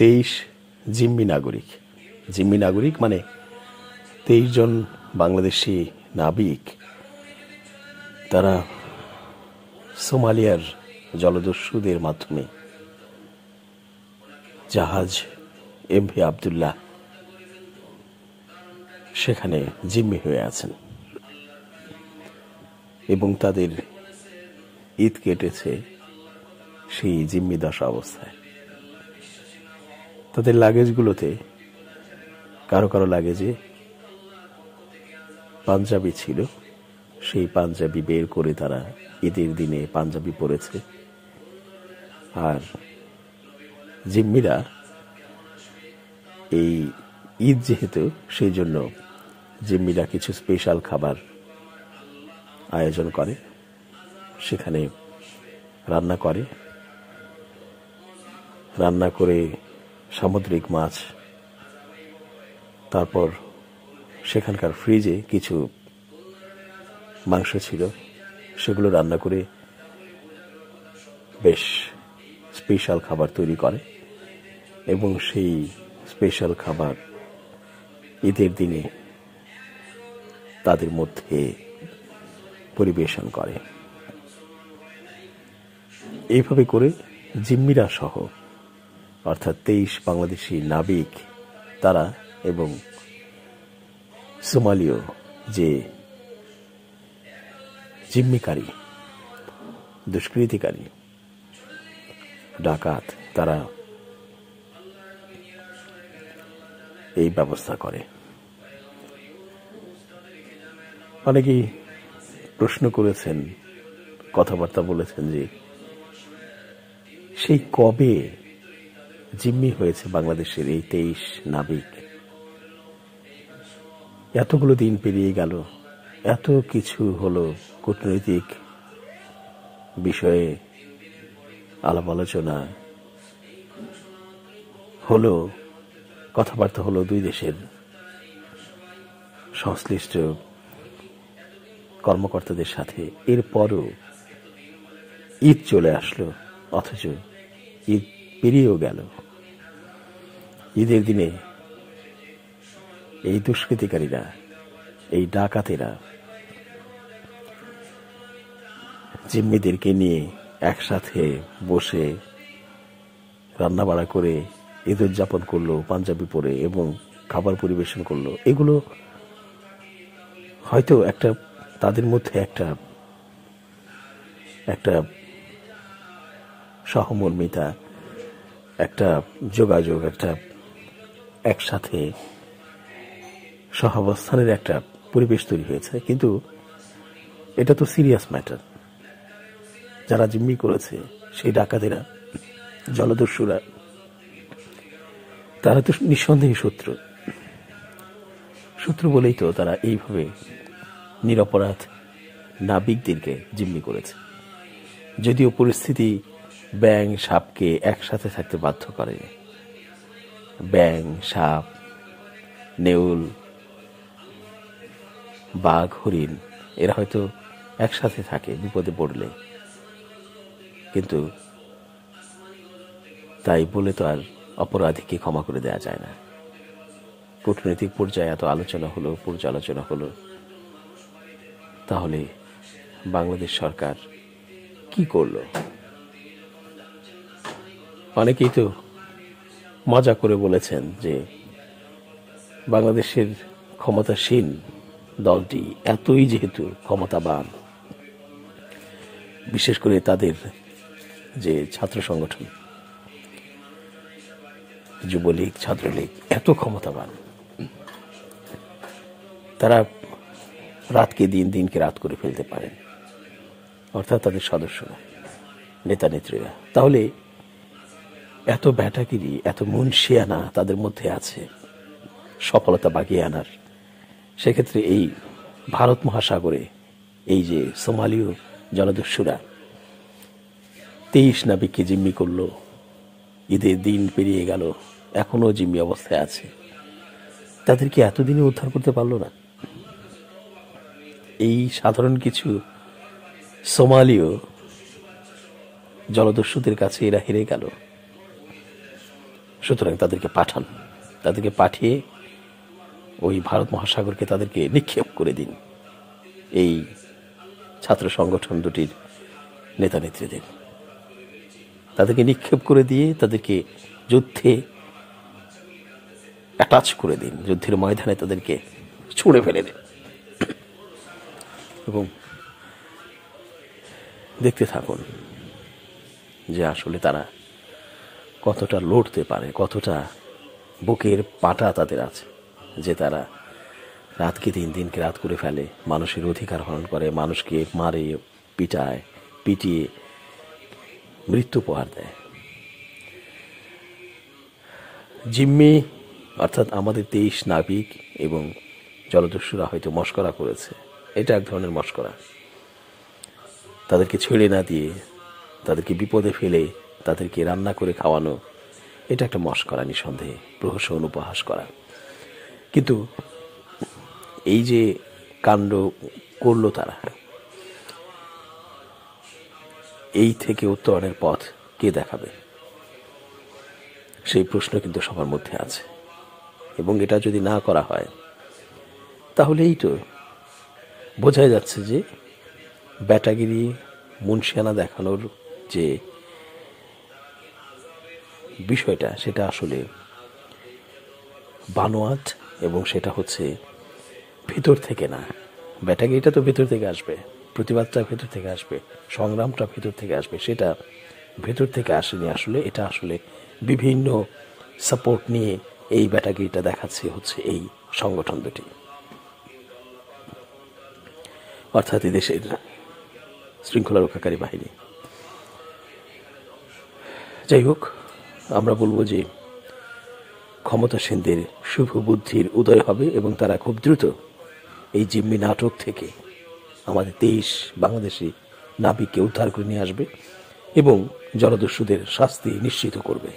তেইশ জিম্মি নাগরিক। জিম্মি নাগরিক মানে তেইশ জন বাংলাদেশি নাবিক। তারা সোমালিয়ার জলদস্যুদের মাধ্যমে জাহাজ এম ভি আবদুল্লাহ সেখানে জিম্মি হয়ে আছেন এবং তাদের ঈদ কেটেছে সেই জিম্মি দশা অবস্থায়। তাদের লাগেজগুলোতে কারও কারও লাগেজে পাঞ্জাবি ছিল। সেই পাঞ্জাবি বের করে তারা ঈদের দিনে পাঞ্জাবি পরেছে। আর জিম্মিরা এই ঈদ যেহেতু, সেই জন্য জিম্মিরা কিছু স্পেশাল খাবার আয়োজন করে। সেখানে রান্না করে। রান্না করে সামুদ্রিক মাছ। তারপর সেখানকার ফ্রিজে কিছু মাংস ছিল। সেগুলো রান্না করে বেশ স্পেশাল খাবার তৈরি করে এবং সেই স্পেশাল খাবার ঈদের দিনে তাদের মধ্যে পরিবেশন করে। এইভাবে করে জিম্মিরা সহ অর্থাৎ তেইশ বাংলাদেশি নাবিক তারা এবং সোমালীয় যে জিম্মিকারী, দুষ্কৃতিকারী, ডাকাত, তারা এই ব্যবস্থা করে। অনেকেই প্রশ্ন করেছেন, কথাবার্তা বলেছেন যে সেই কবে জিম্মি হয়েছে বাংলাদেশের এই তেইশ নাবিক। এতগুলো দিন পেরিয়ে গেল, এত কিছু হলো কূটনৈতিক বিষয়ে আলাপ আলোচনা হলো, কথাবার্তা হলো দুই দেশের সংশ্লিষ্ট কর্মকর্তাদের সাথে। এরপরও ঈদ চলে আসলো, অথচ ঈদ পেরিয়েও গেল। ঈদের দিনে এই দুষ্কৃতিকারীরা, এই ডাকাতেরা জিম্মিদেরকে নিয়ে একসাথে বসে রান্নাবাড়া করে ঈদ উদযাপন করল, পাঞ্জাবি পরে এবং খাবার পরিবেশন করল। এগুলো হয়তো একটা, তাদের মধ্যে একটা একটা সহমর্মিতা একটা যোগাযোগ, একটা একসাথে সহাবস্থানের একটা পরিবেশ তৈরি হয়েছে। কিন্তু এটা তো সিরিয়াস ম্যাটার যারা জিম্মি করেছে, সেই ডাকাতেরা, জলদস্যুরা, তারা তো নিঃসন্দেহে শত্রু। শত্রু বলেই তো তারা এইভাবে নিরপরাধ নাবিকদেরকে জিম্মি করেছে। যদিও পরিস্থিতি ব্যাং সাপকে একসাথে থাকতে বাধ্য করে। ব্যাং সাপ, নেউল, বাঘ, হরিণ, এরা হয়তো একসাথে থাকে, বিপদে পড়লে। কিন্তু তাই বলে তো আর অপরাধীকে ক্ষমা করে দেওয়া যায় না। কূটনৈতিক পর্যায়ে এত আলোচনা হলো, পর্যালোচনা হলো। তাহলে বাংলাদেশ সরকার কি করল? অনেকেই তো মজা করে বলেছেন যে বাংলাদেশের ক্ষমতাসীন দলটি এতই যেহেতু ক্ষমতাবান, বিশেষ করে তাদের যে ছাত্র সংগঠন, যুবলীগ, ছাত্রলীগ, এত ক্ষমতাবান। তারা রাতকে দিন, দিনকে রাত করে ফেলতে পারেন। অর্থাৎ তাদের সদস্যরা নেতা নেত্রীরা তাহলে এত ব্যাটাগিরি, এত মুন্সিয়ানা তাদের মধ্যে আছে, সফলতা বাগিয়ে আনার। সেক্ষেত্রে এই ভারত মহাসাগরে, এই যে সোমালীয় জলদস্যুরা, তেইশ নাবিককে জিম্মি করল, ঈদের দিন পেরিয়ে গেল এখনও জিম্মি অবস্থায় আছে। তাদেরকে এতদিনে উদ্ধার করতে পারল না? এই সাধারণ কিছু সোমালীয় জলদস্যুদের কাছে এরা হেরে গেল। সুতরাং তাদেরকে পাঠান। তাদেরকে পাঠিয়ে ওই ভারত মহাসাগরকে তাদেরকে নিক্ষেপ করে দিন। এই ছাত্র সংগঠন দুটির নেতা নেত্রীদের। তাদেরকে নিক্ষেপ করে দিয়ে তাদেরকে যুদ্ধে অ্যাটাচ করে দিন। যুদ্ধের ময়দানে তাদেরকে ছুঁড়ে ফেলে দিন। এবং দেখতে থাকুন যে আসলে তারা কতটা লড়তে পারে, কতটা বুকের পাটা তাদের আছে, যে তারা রাতকে দিন দিনকে রাত করে ফেলে, মানুষের অধিকার হরণ করে, মানুষকে মারে, পিটায়, পিটিয়ে মৃত্যু উপহার দেয়। জিম্মি, অর্থাৎ আমাদের তেইশ নাবিক এবং জলদস্যুরা হয়তো মস্করা করেছে। এটা এক ধরনের মস্করা। তাদেরকে ছেড়ে না দিয়ে, তাদেরকে বিপদে ফেলে তাদেরকে রান্না করে খাওয়ানো, এটা একটা মস্করা নিঃসন্দেহে, প্রহসন উপহাস করা। কিন্তু এই যে কাণ্ড করল তারা, এই থেকে উত্তরণের পথ কে দেখাবে? সেই প্রশ্ন কিন্তু সবার মধ্যে আছে। এবং এটা যদি না করা হয় তাহলে এই তো বোঝাই যাচ্ছে যে ব্যাটাগিরি মুন্সিয়ানা দেখানোর যে বিষয়টা, সেটা আসলে বানোয়াট এবং সেটা হচ্ছে ভেতর থেকে না। ব্যাটাগিরিটা তো ভেতর থেকে আসবে, প্রতিবাদটা ভেতর থেকে আসবে, সংগ্রামটা ভেতর থেকে আসবে, সেটা ভেতর থেকে আসেনি আসলে, এটা আসলে বিভিন্ন সাপোর্ট নিয়ে এই ব্যাটাগিরিটা দেখাচ্ছে হচ্ছে এই সংগঠন দুটি। অর্থাৎ দেশের শৃঙ্খলা রক্ষাকারী বাহিনী। যাই হোক আমরা বলব যে ক্ষমতাসীনদের শুভ বুদ্ধির উদয় হবে এবং তারা খুব দ্রুত এই জিম্মি নাটক থেকে আমাদের দেশ, বাংলাদেশে নাবিককে উদ্ধার করে নিয়ে আসবে এবং জলদস্যুদের শাস্তি নিশ্চিত করবে।